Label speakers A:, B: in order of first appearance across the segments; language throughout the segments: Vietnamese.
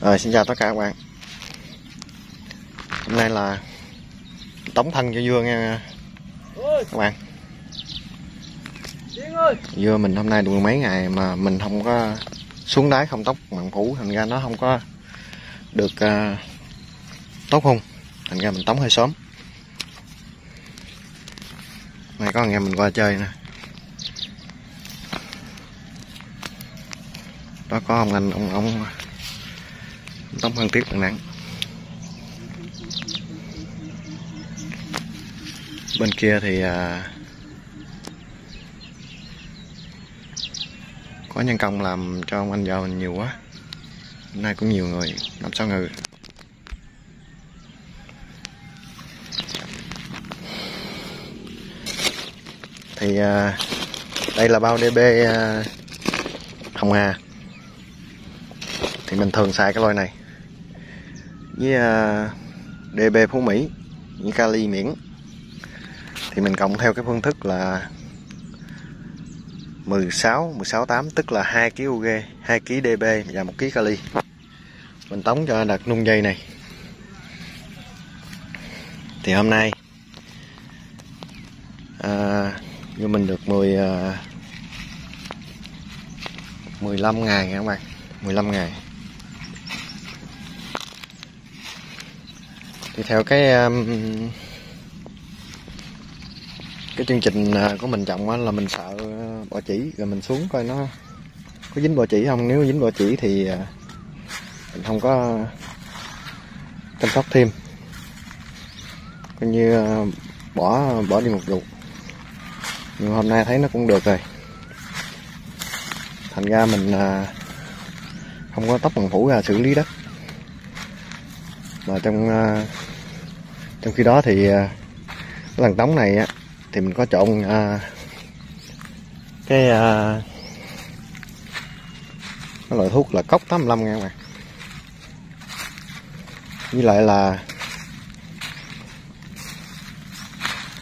A: Rồi xin chào tất cả các bạn. Hôm nay là tống thân cho dưa nha các bạn. Dưa mình hôm nay được mấy ngày mà mình không có xuống đáy không tóc mặn phủ Thành ra nó không có được uh, tốt hung. Thành ra mình tống hơi sớm. Này có anh em mình qua chơi nè. Đó có ông anh ông ông tắm hơn tiết đằng nắng bên kia thì à, có nhân công làm cho ông anh giàu mình nhiều quá. Hôm nay cũng nhiều người năm sáu người thì à, đây là bao DB à, Hồng Hà. Thì mình thường xài cái loại này với ờ, uh, DB Phú Mỹ với kali miễn. Thì mình cộng theo cái phương thức là 16 16 8 tức là 2 kg UG 2 kg DB và 1 kg kali mình tống cho đặt nung dây này. Thì hôm nay à, như mình được 10 à, 15 ngày các bạn? 15 ngày. Thì theo cái um, cái chương trình à, của mình trồng là mình sợ bọ chỉ rồi mình xuống coi nó có dính bọ chỉ không. Nếu dính bọ chỉ thì à, mình không có chăm sóc thêm. Coi như à, bỏ bỏ đi một vụ. Nhưng hôm nay thấy nó cũng được rồi. Thành ra mình không có tóc bằng phủ ra xử lý đất mà trong ờ, trong khi đó thì ờ, cái lần tống này á thì mình có trộn ờ, cái cái loại thuốc là cốc 85 nha các bạn. Với lại là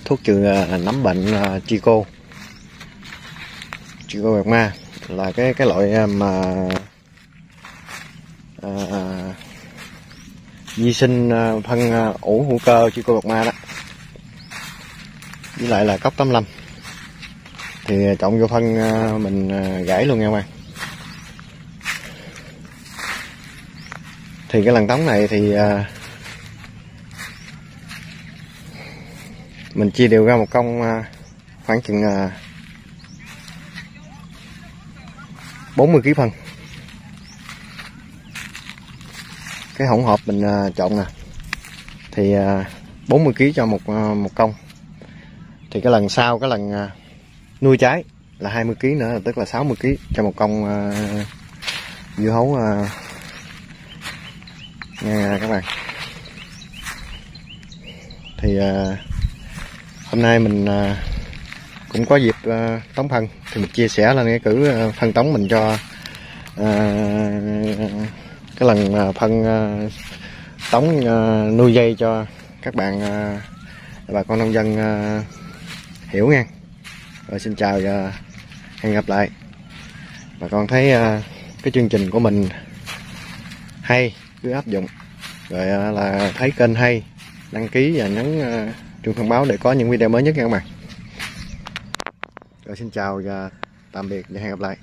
A: thuốc trừ nấm bệnh à, chico. Chico bạc ma là cái cái loại mà à, di sinh à, phân à, ủ hữu cơ chico bạc ma đó. Với lại là cốc 85 thì trộn vô phân à, mình gãy luôn nha các bạn thì cái lần tống này thì mình chia đều ra một công khoảng chừng 40 kg phân. Cái hỗn hợp mình à, chọn nè. Thì à, 40 kg cho một à, một công. Thì cái lần sau, cái lần nuôi trái là 20 kg nữa, tức là 60 kg cho một công dưa hấu nha các bạn. Thì hôm nay mình cũng có dịp tống phân. Thì mình chia sẻ lên cái cử phân tống mình cho cái lần à, phân à, tống à, nuôi dây cho các bạn bà con nông dân hiểu nha rồi xin chào và hẹn gặp lại. Bà con thấy cái chương trình của mình hay, cứ áp dụng. Rồi là thấy kênh hay, đăng ký và nhấn chuông thông báo để có những video mới nhất nha các bạn. Rồi xin chào và tạm biệt và hẹn gặp lại.